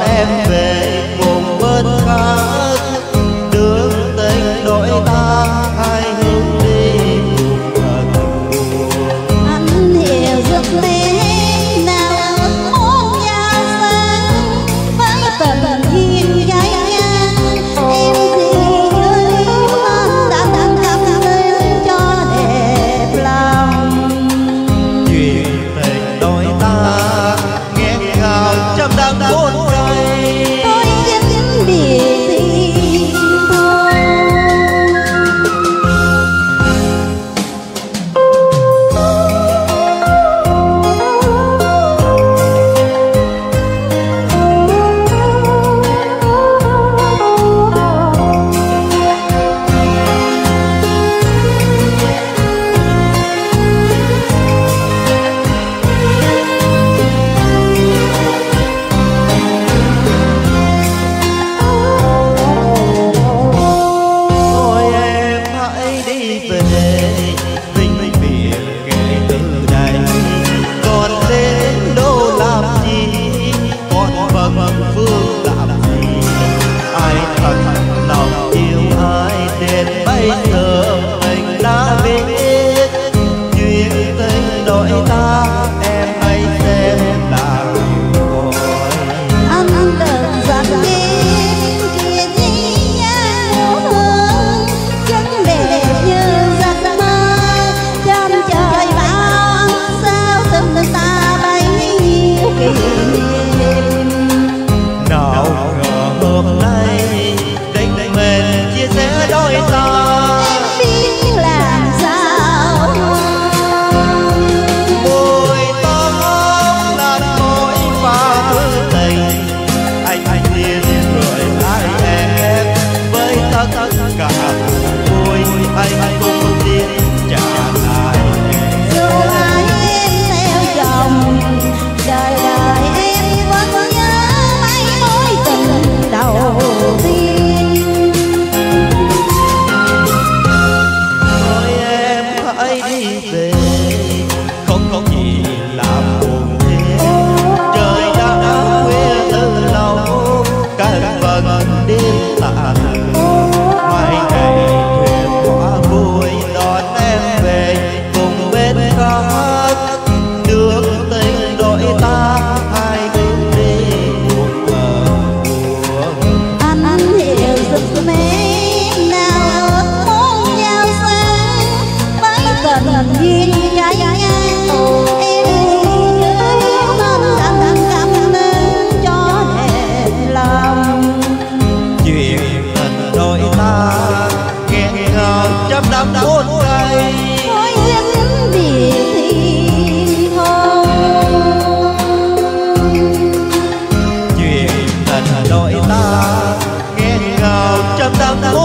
em về.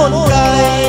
enamoraré.